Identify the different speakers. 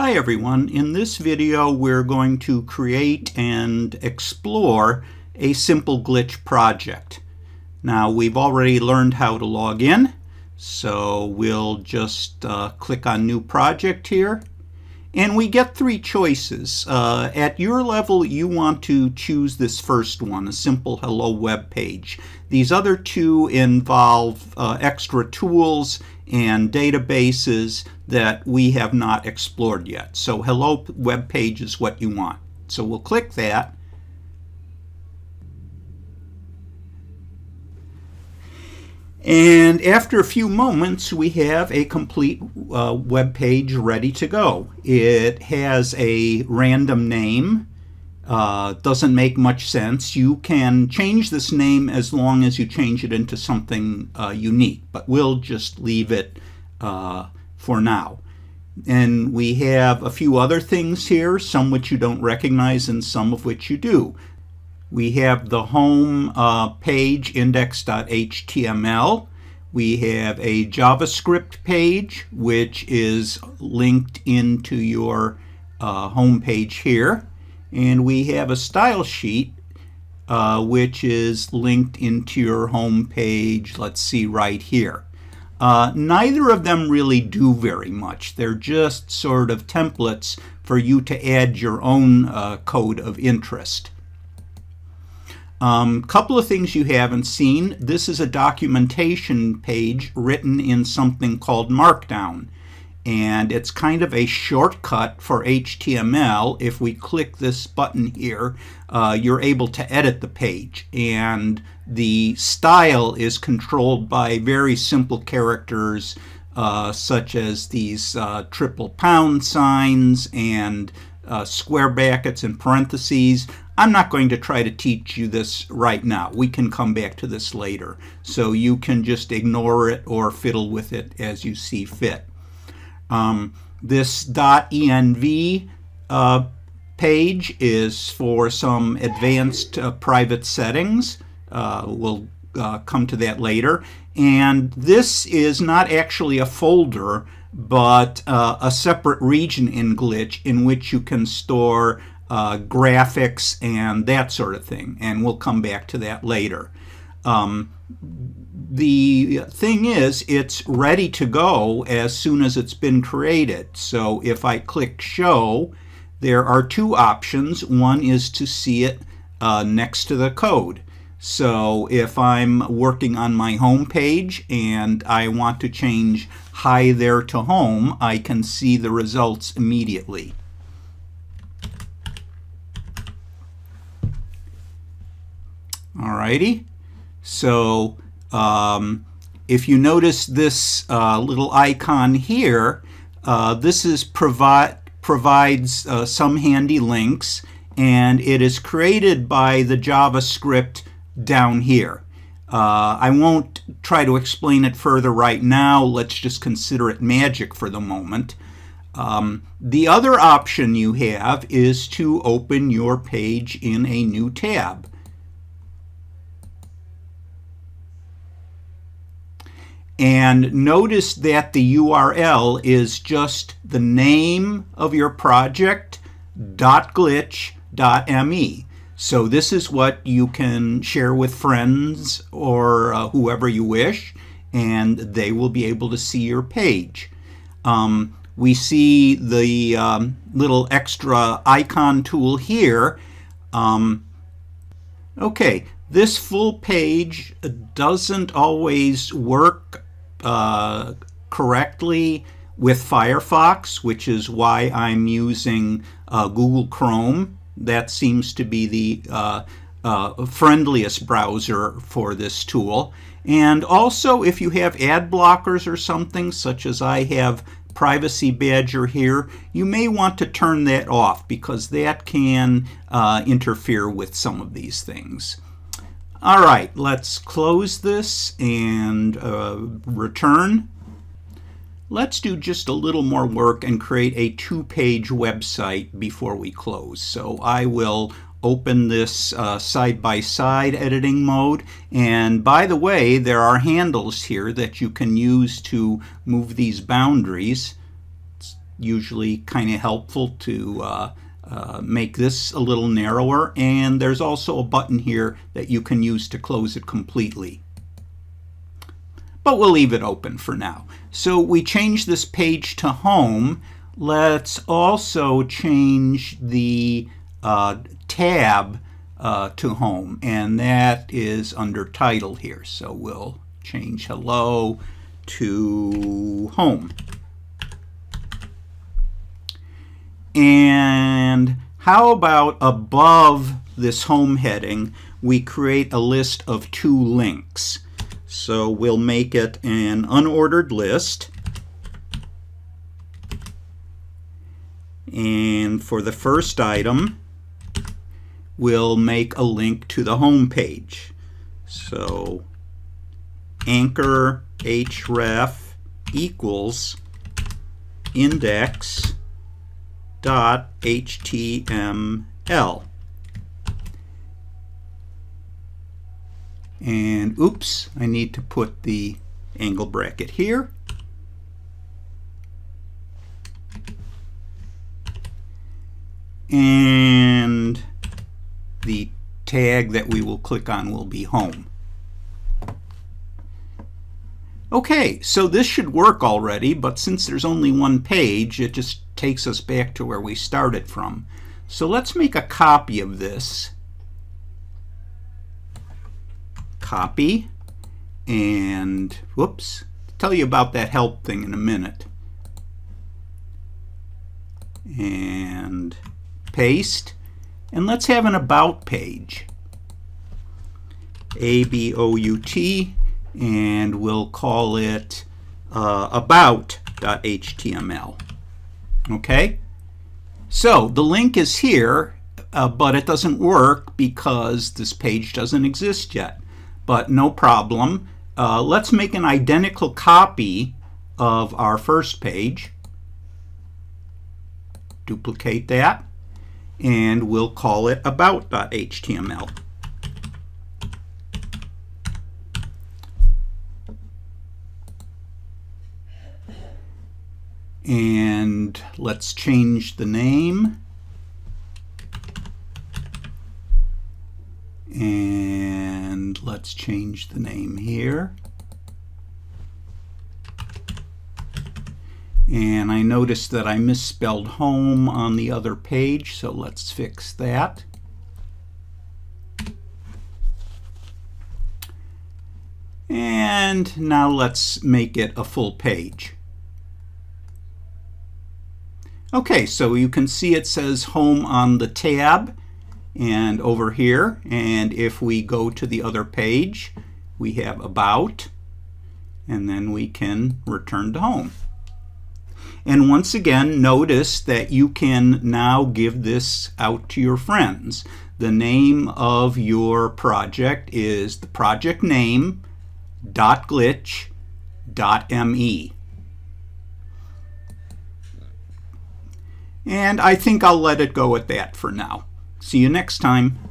Speaker 1: Hi everyone. In this video we're going to create and explore a simple glitch project. Now we've already learned how to log in so we'll just uh, click on new project here and we get three choices. Uh, at your level, you want to choose this first one, a simple hello web page. These other two involve uh, extra tools and databases that we have not explored yet. So hello web page is what you want. So we'll click that And after a few moments, we have a complete uh, web page ready to go. It has a random name. Uh, doesn't make much sense. You can change this name as long as you change it into something uh, unique, but we'll just leave it uh, for now. And we have a few other things here, some which you don't recognize and some of which you do. We have the home uh, page index.html. We have a JavaScript page, which is linked into your uh, home page here. And we have a style sheet, uh, which is linked into your home page, let's see, right here. Uh, neither of them really do very much. They're just sort of templates for you to add your own uh, code of interest. Um, couple of things you haven't seen. This is a documentation page written in something called Markdown. And it's kind of a shortcut for HTML. If we click this button here, uh, you're able to edit the page. And the style is controlled by very simple characters uh, such as these uh, triple pound signs and uh, square brackets and parentheses. I'm not going to try to teach you this right now. We can come back to this later. So you can just ignore it or fiddle with it as you see fit. Um, this .env uh, page is for some advanced uh, private settings. Uh, we'll uh, come to that later. And this is not actually a folder, but uh, a separate region in Glitch in which you can store uh, graphics and that sort of thing. And we'll come back to that later. Um, the thing is, it's ready to go as soon as it's been created. So if I click Show, there are two options. One is to see it uh, next to the code. So if I'm working on my home page and I want to change hi there to home, I can see the results immediately. Alrighty. So um, if you notice this uh, little icon here, uh, this is provide provides uh, some handy links and it is created by the JavaScript down here. Uh, I won't try to explain it further right now. Let's just consider it magic for the moment. Um, the other option you have is to open your page in a new tab. And notice that the URL is just the name of your project .glitch.me. So this is what you can share with friends or uh, whoever you wish, and they will be able to see your page. Um, we see the um, little extra icon tool here. Um, okay, this full page doesn't always work uh, correctly with Firefox, which is why I'm using uh, Google Chrome. That seems to be the uh, uh, friendliest browser for this tool. And also, if you have ad blockers or something, such as I have Privacy Badger here, you may want to turn that off because that can uh, interfere with some of these things. All right, let's close this and uh, return. Let's do just a little more work and create a two-page website before we close. So I will open this uh, side-by-side uh, -side editing mode. And by the way, there are handles here that you can use to move these boundaries. Let's usually kind of helpful to uh, uh, make this a little narrower. And there's also a button here that you can use to close it completely. But we'll leave it open for now. So we change this page to home. Let's also change the uh, tab uh, to home, and that is under title here. So we'll change hello to home. And how about above this home heading, we create a list of two links. So we'll make it an unordered list. And for the first item, we'll make a link to the home page. So anchor href equals index dot html. And oops, I need to put the angle bracket here. And the tag that we will click on will be home. Okay, so this should work already, but since there's only one page, it just takes us back to where we started from. So let's make a copy of this. Copy, and whoops, tell you about that help thing in a minute. And paste, and let's have an about page. A-B-O-U-T, and we'll call it uh, about.html. Okay? So the link is here, uh, but it doesn't work because this page doesn't exist yet. But no problem. Uh, let's make an identical copy of our first page. Duplicate that, and we'll call it about.html. and let's change the name. And let's change the name here. And I noticed that I misspelled home on the other page so let's fix that. And now let's make it a full page Okay, so you can see it says home on the tab and over here. And if we go to the other page, we have about, and then we can return to home. And once again, notice that you can now give this out to your friends. The name of your project is the project name dot glitch dot me. And I think I'll let it go at that for now. See you next time.